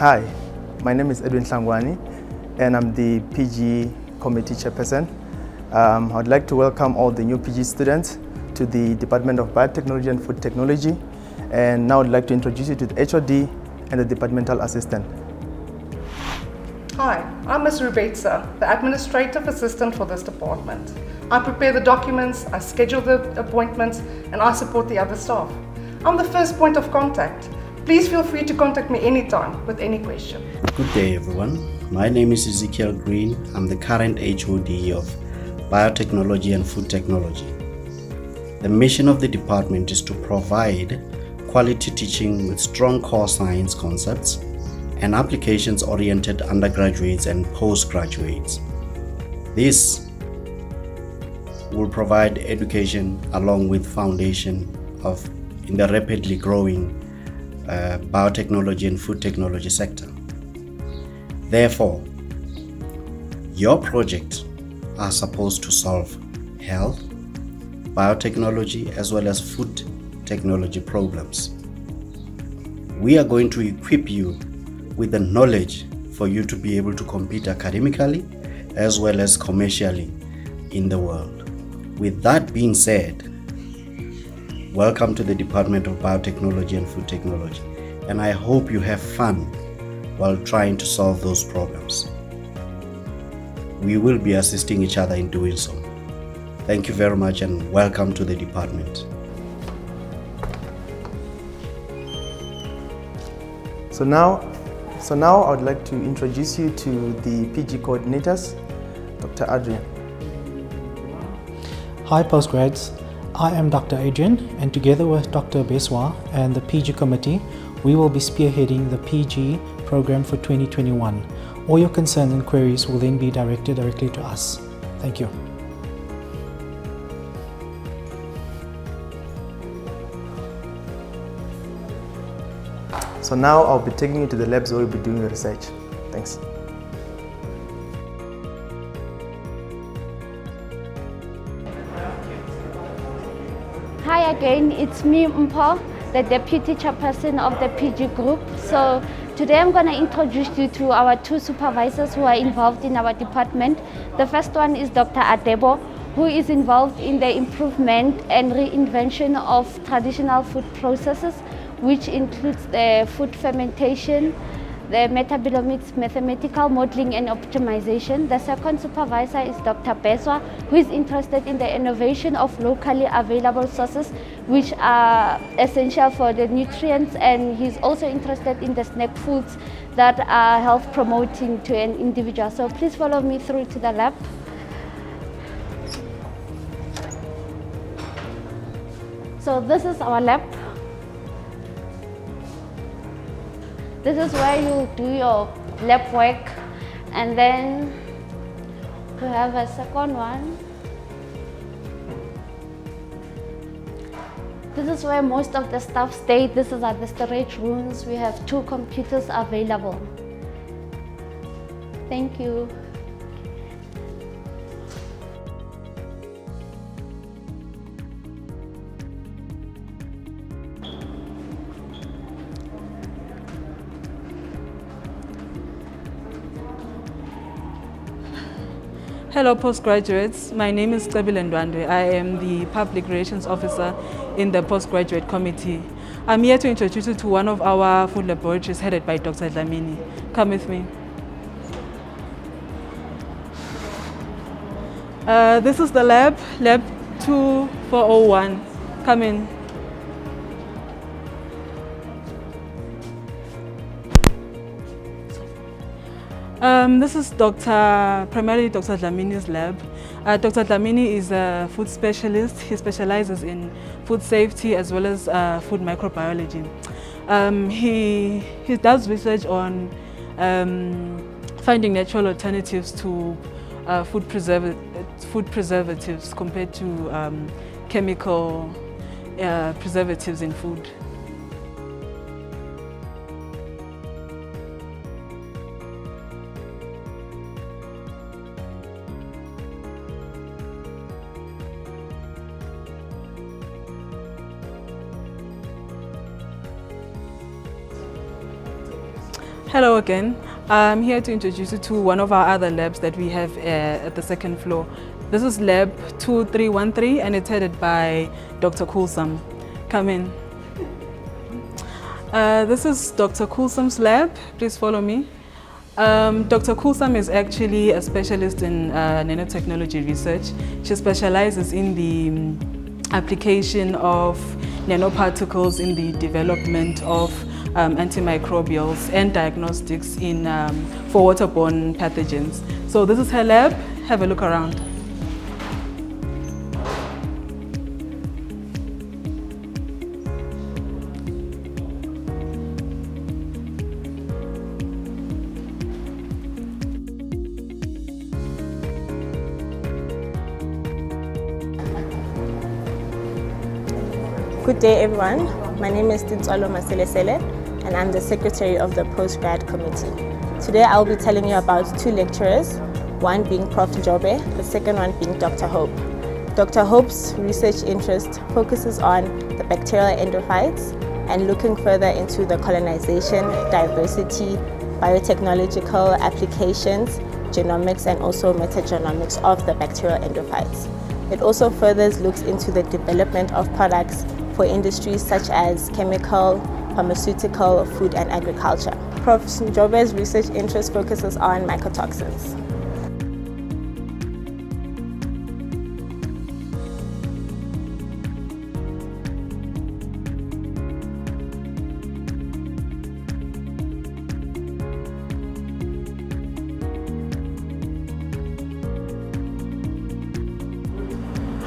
Hi, my name is Edwin Hlangwani and I'm the PG Committee Chairperson. Um, I'd like to welcome all the new PG students to the Department of Biotechnology and Food Technology and now I'd like to introduce you to the HOD and the Departmental Assistant. Hi, I'm Ms. Rubetsa, the Administrative Assistant for this department. I prepare the documents, I schedule the appointments, and I support the other staff. I'm the first point of contact. Please feel free to contact me anytime with any question. Good day, everyone. My name is Ezekiel Green. I'm the current HOD of Biotechnology and Food Technology. The mission of the department is to provide quality teaching with strong core science concepts and applications oriented undergraduates and postgraduates. This will provide education along with foundation of in the rapidly growing uh, biotechnology and food technology sector. Therefore, your projects are supposed to solve health, biotechnology, as well as food technology problems. We are going to equip you with the knowledge for you to be able to compete academically as well as commercially in the world. With that being said, welcome to the Department of Biotechnology and Food Technology, and I hope you have fun while trying to solve those problems. We will be assisting each other in doing so. Thank you very much and welcome to the department. So now so now I would like to introduce you to the PG coordinators, Dr. Adrian. Hi postgrads, I am Dr. Adrian and together with Dr. Beswa and the PG committee, we will be spearheading the PG program for 2021. All your concerns and queries will then be directed directly to us. Thank you. So now I'll be taking you to the labs where we'll be doing the research. Thanks. Again, it's me Mpho, the Deputy Chairperson of the PG Group. So today I'm going to introduce you to our two supervisors who are involved in our department. The first one is Dr. Adebo, who is involved in the improvement and reinvention of traditional food processes which includes the food fermentation, the metabolomics mathematical modeling and optimization. The second supervisor is Dr. Beswa, who is interested in the innovation of locally available sources which are essential for the nutrients and he's also interested in the snack foods that are health promoting to an individual. So please follow me through to the lab. So this is our lab. This is where you do your lab work and then we have a second one. This is where most of the staff stay. This is at the storage rooms. We have two computers available. Thank you. Hello postgraduates, my name is Cebile. I am the Public Relations Officer in the Postgraduate Committee. I'm here to introduce you to one of our food laboratories headed by Dr. Dlamini. Come with me. Uh, this is the lab, lab 2401. Come in. Um, this is Dr. primarily Dr. Dlamini's lab. Uh, Dr. Dlamini is a food specialist. He specializes in food safety as well as uh, food microbiology. Um, he, he does research on um, finding natural alternatives to uh, food, preserva food preservatives compared to um, chemical uh, preservatives in food. Hello again. I'm here to introduce you to one of our other labs that we have uh, at the second floor. This is lab 2313 and it's headed by Dr. Coulsum. Come in. Uh, this is Dr. Coulsum's lab. Please follow me. Um, Dr. Coulsum is actually a specialist in uh, nanotechnology research. She specializes in the um, application of nanoparticles in the development of um, antimicrobials and diagnostics in, um, for waterborne pathogens. So this is her lab. Have a look around. Good day everyone. My name is Tintswalo Maselesele and I'm the Secretary of the Postgrad Committee. Today I'll be telling you about two lecturers, one being Prof. Njobe, the second one being Dr. Hope. Dr. Hope's research interest focuses on the bacterial endophytes and looking further into the colonization, diversity, biotechnological applications, genomics and also metagenomics of the bacterial endophytes. It also further looks into the development of products for industries such as chemical, pharmaceutical, food and agriculture. Prof. Njobe's research interest focuses on mycotoxins.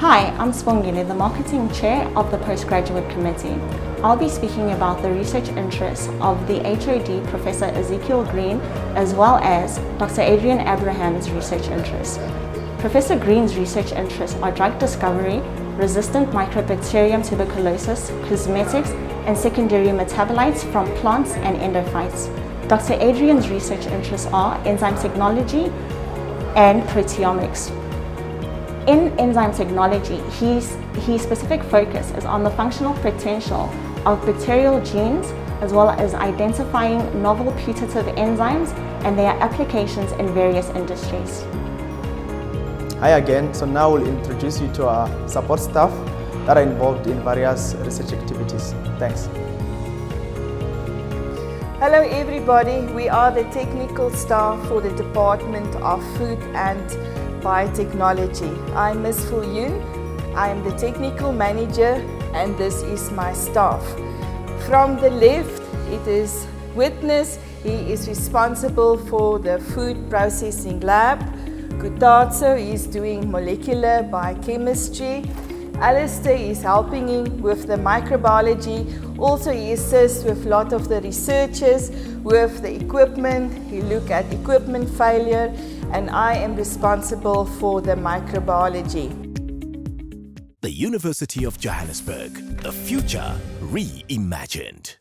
Hi, I'm Spongile, the Marketing Chair of the Postgraduate Committee. I'll be speaking about the research interests of the HOD Professor Ezekiel Green as well as Dr. Adrian Abraham's research interests. Professor Green's research interests are drug discovery, resistant Mycobacterium tuberculosis, cosmetics, and secondary metabolites from plants and endophytes. Dr. Adrian's research interests are enzyme technology and proteomics. In enzyme technology, his, his specific focus is on the functional potential of bacterial genes as well as identifying novel putative enzymes and their applications in various industries. Hi again, so now we'll introduce you to our support staff that are involved in various research activities. Thanks. Hello everybody, we are the technical staff for the Department of Food and Biotechnology. I'm Ms. Fu Yun. I am the technical manager and this is my staff. From the left, it is Witness. He is responsible for the food processing lab. Kutatso is doing molecular biochemistry. Alistair is helping him with the microbiology. Also, he assists with a lot of the researchers with the equipment. He look at equipment failure and I am responsible for the microbiology. The University of Johannesburg, the future reimagined.